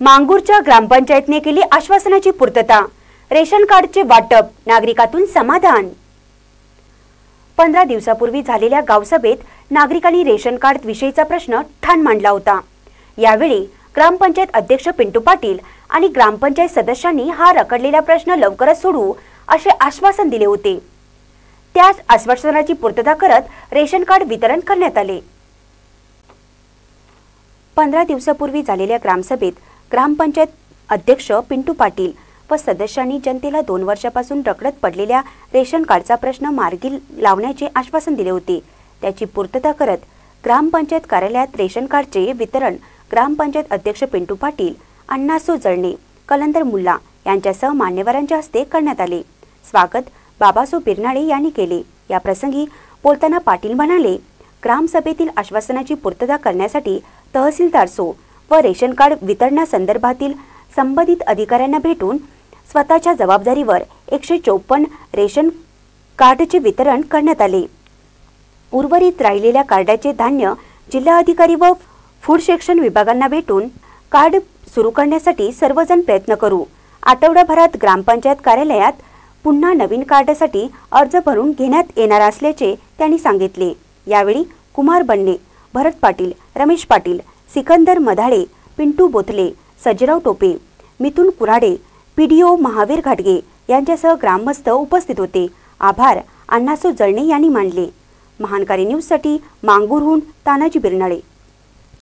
मांगूरच्या ग्रामपंचायतने केली आश्वासनाची पूर्तता. रेशन कार्डचे वाटप नागरिकातून समाधान. पंधरा दिवसापूर्वी झालेल्या गावसभेत नागरिकांनी रेशन कार्ड विषयीचा प्रश्न ठाण मांडला होता. यावेळी ग्रामपंचायत अध्यक्ष पिंटू पाटील आणि ग्रामपंचायत सदस्यांनी हा रखडलेला प्रश्न लवकरच सोडवू असे आश्वासन दिले होते. त्याच आश्वासनाची पूर्तता करत रेशन कार्ड वितरण करण्यात आले. पंधरा दिवसापूर्वी झालेल्या ग्रामसभेत ग्रामपंचायत अध्यक्ष पिंटू पाटील व सदस्यांनी जनतेला दोन वर्षापासून रखडत पडलेल्या रेशन कार्डचा प्रश्न मार्गी लावण्याचे आश्वासन दिले होते. त्याची पूर्तता करत ग्रामपंचायत कार्यालयात रेशन कार्डचे वितरण ग्रामपंचायत अध्यक्ष पिंटू पाटील अण्णासो जळणे कलंदर मुल्ला यांच्यासह मान्यवरांच्या हस्ते करण्यात आले. स्वागत बाबासो बिरनाळे यांनी केले. या प्रसंगी बोलताना पाटील म्हणाले ग्रामसभेतील आश्वासनाची पूर्तता करण्यासाठी तहसीलदार सो व रेशन कार्ड वितरणासंदर्भातील संबंधित अधिकाऱ्यांना भेटून स्वतःच्या जबाबदारीवर एकशे चोपन्न रेशन कार्डचे वितरण करण्यात आले. उर्वरित राहिलेल्या कार्डाचे धान्य जिल्हाधिकारी व फूड सेक्शन विभागांना भेटून कार्ड सुरू करण्यासाठी सर्वजण प्रयत्न करू. आठवड्याभरात ग्रामपंचायत कार्यालयात पुन्हा नवीन कार्डासाठी अर्ज भरून घेण्यात येणार असल्याचे त्यांनी सांगितले. यावेळी कुमार बन्ने भरत पाटील रमेश पाटील सिकंदर मधाळे पिंटू बोथले सजराव टोपे मिथुन कुऱ्हाडे पीडीओ महावीर घाटगे यांच्यासह ग्रामस्थ उपस्थित होते. आभार. अण्णासो जळणे यांनी मानले महानकारी न्यूजसाठी मांगूरहून तानाजी बिरनाळे.